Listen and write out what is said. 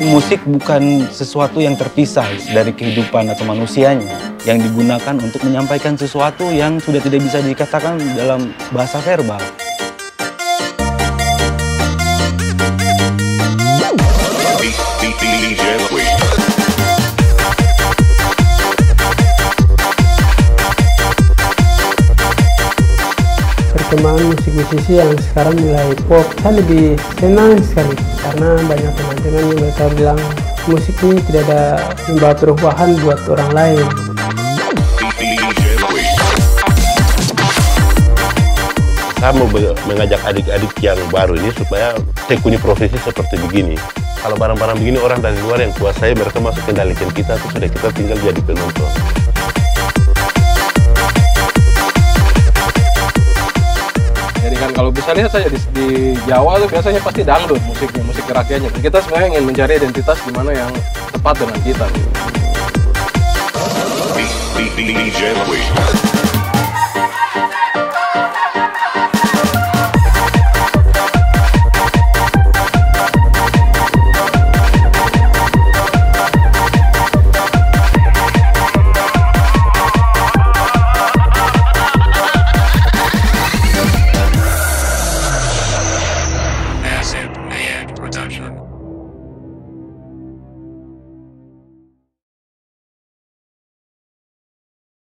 musik bukan sesuatu yang terpisah dari kehidupan atau manusianya yang digunakan untuk menyampaikan sesuatu yang sudah tidak bisa dikatakan dalam bahasa verbal. Perkembangan musik musisi yang sekarang mulai pop saya lebih senang sekali. Karena banyak teman-teman yang mereka bilang musik ini tidak ada membawa perubahan buat orang lain. Saya mau mengajak adik-adik yang baru ini supaya tekuni profesi seperti begini. Kalau barang-barang begini orang dari luar yang kuasai mereka masuk kendalikan kita terus sudah kita tinggal jadi penonton kan kalau bisa lihat saja di, di Jawa tuh biasanya pasti dangdut musiknya, musik kerakyatnya. Kita sebenarnya ingin mencari identitas di mana yang tepat dengan kita. Louis.